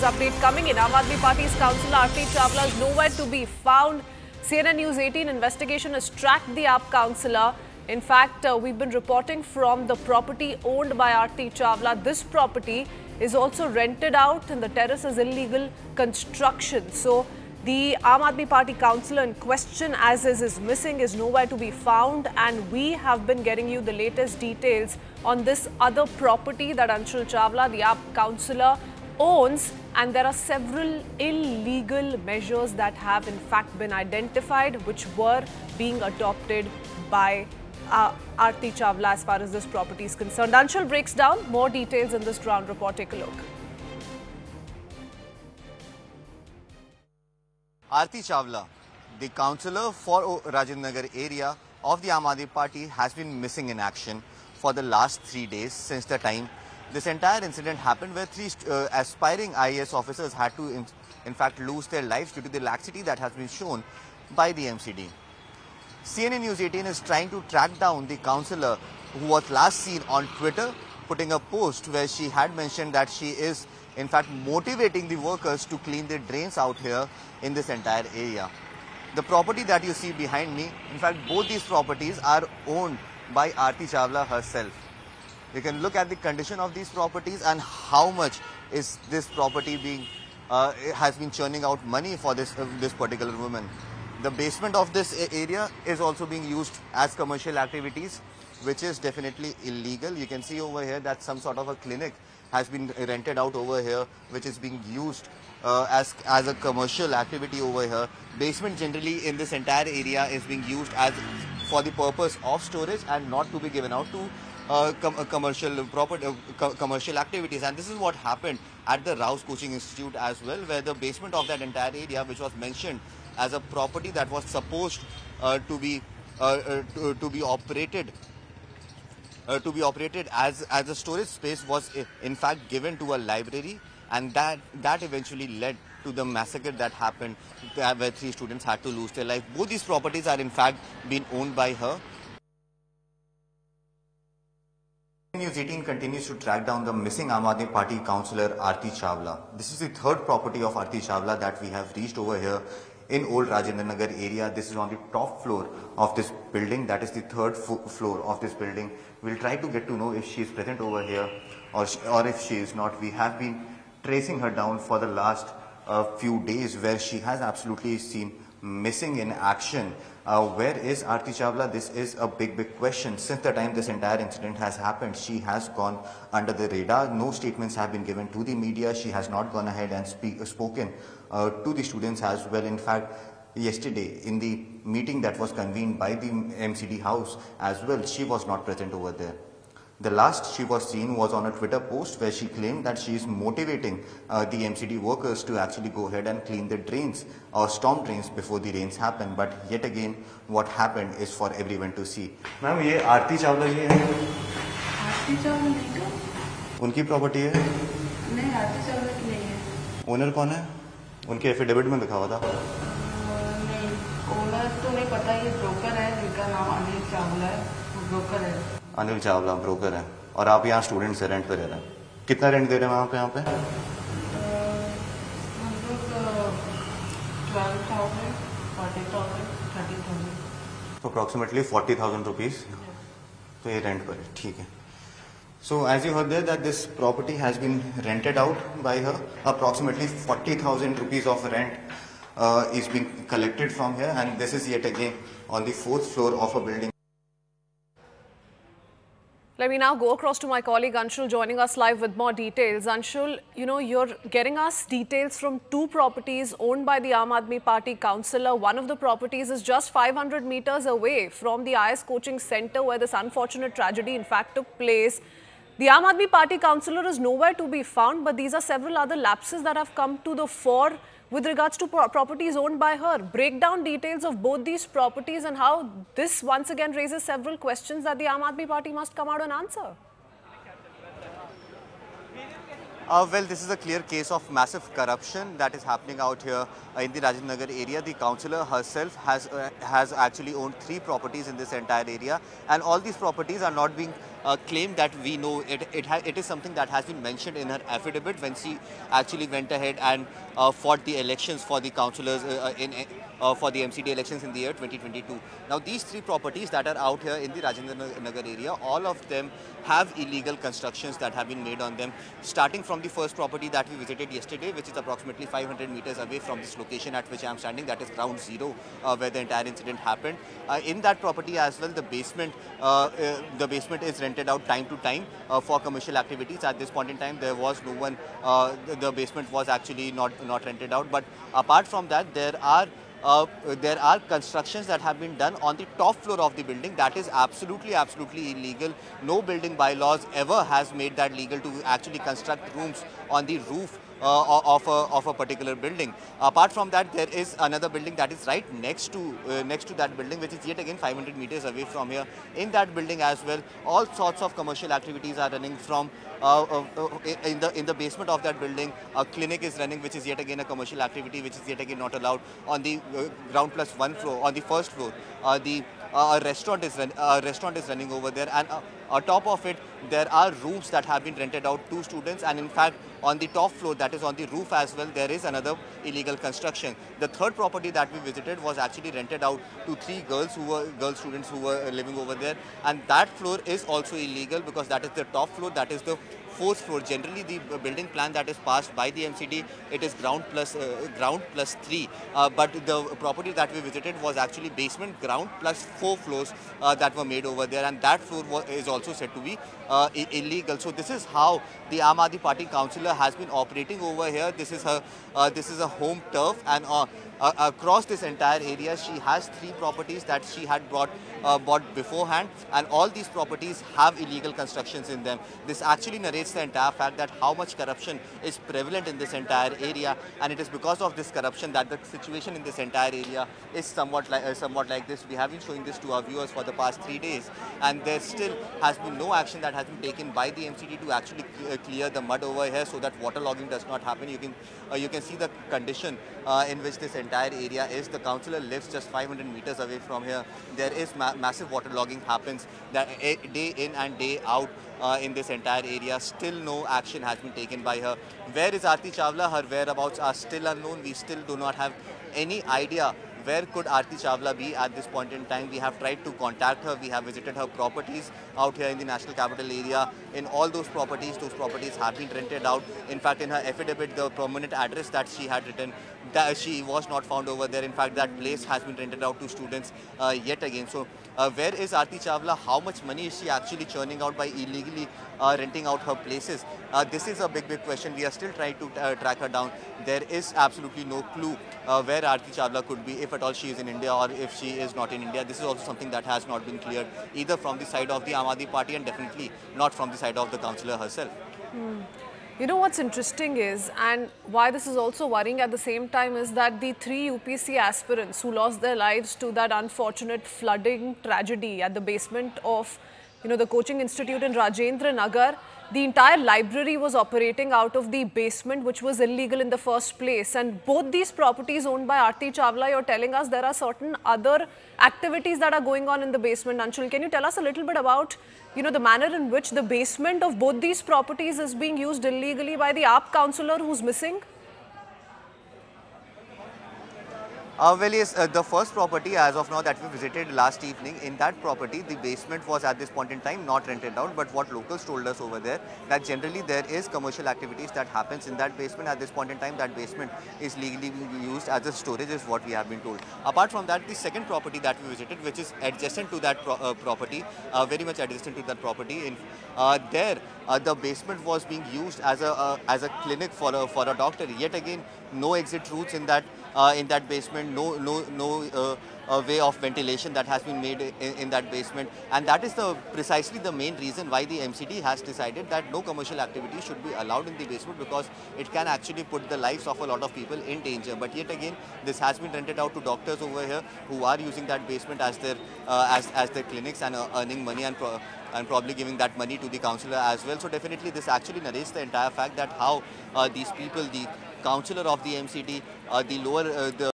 news update coming in. Aam Aadmi Party's councillor Arti Chawla is nowhere to be found. CNN News 18 investigation has tracked the AAP councillor. In fact, uh, we've been reporting from the property owned by Arti Chawla. This property is also rented out and the terrace is illegal construction. So the Aam Aadmi Party councillor in question, as is, is missing, is nowhere to be found. And we have been getting you the latest details on this other property that Anshul Chawla, the AAP councillor, owns. And there are several illegal measures that have in fact been identified, which were being adopted by uh, Arti Chawla as far as this property is concerned. Anshul breaks down more details in this ground report. Take a look. Arti Chawla, the councillor for Rajendra area of the Aam Aadmi Party has been missing in action for the last three days since the time this entire incident happened where three uh, aspiring IAS officers had to in, in fact lose their lives due to the laxity that has been shown by the MCD. CNN News 18 is trying to track down the councillor who was last seen on Twitter putting a post where she had mentioned that she is in fact motivating the workers to clean the drains out here in this entire area. The property that you see behind me, in fact both these properties are owned by Arti Chawla herself. You can look at the condition of these properties and how much is this property being, uh, has been churning out money for this, uh, this particular woman. The basement of this area is also being used as commercial activities, which is definitely illegal. You can see over here that some sort of a clinic has been rented out over here, which is being used uh, as, as a commercial activity over here. Basement generally in this entire area is being used as for the purpose of storage and not to be given out to uh, com uh, commercial property, uh, co commercial activities. And this is what happened at the Rau's Coaching Institute as well, where the basement of that entire area, which was mentioned as a property that was supposed uh, to be to, to, be operated to be operated as, as a storage space was in fact given to a library and that, that eventually led to the massacre that happened where three students had to lose their life. Both these properties are in fact being owned by her. News 18 continues to track down the missing Aadmi Party councillor Arti Chawla. This is the third property of Arti Chawla that we have reached over here in Old Rajendra Nagar area. This is on the top floor of this building. That is the third floor of this building. We'll try to get to know if she is present over here or, or if she is not. We have been tracing her down for the last uh, few days where she has absolutely seen missing in action. Uh, where is Arti Chawla? This is a big, big question. Since the time this entire incident has happened, she has gone under the radar. No statements have been given to the media. She has not gone ahead and speak, uh, spoken uh, to the students as well. In fact, yesterday in the meeting that was convened by the MCD house as well, she was not present over there. The last she was seen was on a Twitter post where she claimed that she is motivating uh, the MCD workers to actually go ahead and clean the drains or storm drains before the rains happen. But yet again, what happened is for everyone to see. Ma'am, ये आरती चावला जी है आरती चावला नहीं तो उनकी property है नहीं आरती चावला की नहीं है ओनर कौन है उनके एफिडेविट में लिखा हुआ था अ, नहीं ओनर तो नहीं पता ये ब्रोकर है जिनका नाम अनिल चावला है वो ब्रोकर है अनिल चावला ब्रोकर है। और आप यहाँ स्टूडेंट से रेंट पे रह रहे हैं। कितना रेंट दे रहे हैं आप यहाँ पे? अप्रॉक्सीमेटली फोर्टी थाउज़ेंड रुपीज़ तो ये रेंट पर है ठीक है। So as you heard that this property has been rented out by her approximately forty thousand rupees of rent is been collected from here and this is yet again on the fourth floor of a building Let me now go across to my colleague Anshul joining us live with more details. Anshul, you know, you're getting us details from two properties owned by the Aam Aadmi Party councillor. One of the properties is just 500 meters away from the IS coaching center where this unfortunate tragedy in fact took place. The Aam Aadmi Party councillor is nowhere to be found, but these are several other lapses that have come to the fore with regards to pro properties owned by her. Break down details of both these properties and how this once again raises several questions that the Aam Aadmi Party must come out and answer. Uh, well, this is a clear case of massive corruption that is happening out here uh, in the Rajendra Nagar area. The councillor herself has uh, has actually owned three properties in this entire area, and all these properties are not being uh, claim that we know it, it, it is something that has been mentioned in her affidavit when she actually went ahead and uh, fought the elections for the councillors uh, in uh, for the MCD elections in the year 2022. Now these three properties that are out here in the Rajendra Nagar area, all of them have illegal constructions that have been made on them, starting from the first property that we visited yesterday, which is approximately 500 meters away from this location at which I am standing, that is ground zero, uh, where the entire incident happened. Uh, in that property as well, the basement, uh, uh, the basement is rented out time to time uh, for commercial activities. At this point in time, there was no one, the, the basement was actually not, not rented out. But apart from that, there are uh, there are constructions that have been done on the top floor of the building that is absolutely absolutely illegal no building bylaws ever has made that legal to actually construct rooms on the roof uh, of, a, of a particular building. Apart from that, there is another building that is right next to uh, next to that building, which is yet again 500 meters away from here. In that building as well, all sorts of commercial activities are running from uh, uh, uh in the in the basement of that building. A clinic is running, which is yet again a commercial activity, which is yet again not allowed on the uh, ground plus one floor. On the first floor, the a restaurant is run, a restaurant is running over there, and on top of it, there are rooms that have been rented out to students, and in fact, on the top floor, that is on the roof as well, there is another illegal construction. The third property that we visited was actually rented out to three girls who were girl students who were living over there, and that floor is also illegal because that is the top floor, that is the fourth floor. Generally, the building plan that is passed by the MCD, it is ground plus uh, ground plus three. Uh, but the property that we visited was actually basement, ground plus four floors uh, that were made over there, and that floor is also said to be uh, illegal. So this is how the Aam Aadmi Party councillor has been operating over here. This is her, uh, this is a home turf, and uh, across this entire area, she has three properties that she had brought, uh, bought beforehand, and all these properties have illegal constructions in them. This actually narrates the entire fact that how much corruption is prevalent in this entire area, and it is because of this corruption that the situation in this entire area is somewhat like uh, somewhat like this. We have been showing this to our viewers for the past three days, and there still has been no action that has been taken by the MCD to actually uh, clear the mud over here so that waterlogging does not happen. You can uh, you can see the condition uh, in which this entire area is. The councillor lives just 500 meters away from here. There is ma massive waterlogging happens that eh, day in and day out uh, in this entire area. Still no action has been taken by her. Where is Arti Chawla? Her whereabouts are still unknown. We still do not have any idea where could Arti Chawla be at this point in time. We have tried to contact her. We have visited her properties out here in the National Capital area. In all those properties, those properties have been rented out. In fact, in her affidavit, the permanent address that she had written, that she was not found over there. In fact, that place has been rented out to students uh, yet again. So uh, where is Arti Chawla? How much money is she actually churning out by illegally uh, renting out her places? Uh, this is a big, big question. We are still trying to uh, track her down. There is absolutely no clue uh, where Arti Chawla could be, if at all she is in India or if she is not in India. This is also something that has not been cleared either from the side of the Aam Aadmi party and definitely not from the side of the councillor herself. Hmm. You know what's interesting is, and why this is also worrying at the same time, is that the three UPSC aspirants who lost their lives to that unfortunate flooding tragedy at the basement of, you know, the coaching institute in Rajendra Nagar, the entire library was operating out of the basement, which was illegal in the first place. And both these properties owned by Arti Chawla, you're telling us there are certain other activities that are going on in the basement. Anshul, can you tell us a little bit about, you know, the manner in which the basement of both these properties is being used illegally by the AAP councillor who's missing? Uh, well, yes, uh, the first property as of now that we visited last evening, in that property, the basement was at this point in time not rented out, but what locals told us over there, that generally there is commercial activities that happens in that basement at this point in time, that basement is legally being used as a storage is what we have been told. Apart from that, the second property that we visited, which is adjacent to that pro uh, property, uh, very much adjacent to that property, in uh, there uh, the basement was being used as a as a clinic for a, for a doctor. Yet again, no exit routes in that uh, in that basement, no, no, no uh, way of ventilation that has been made in, in, that basement. And that is the precisely the main reason why the MCD has decided that no commercial activity should be allowed in the basement because it can actually put the lives of a lot of people in danger. But yet again, this has been rented out to doctors over here who are using that basement as their uh, as, as their clinics and uh, earning money and and probably giving that money to the councillor as well. So definitely this actually narrates the entire fact that how uh, these people, the councillor of the MCD, uh, the lower, uh, the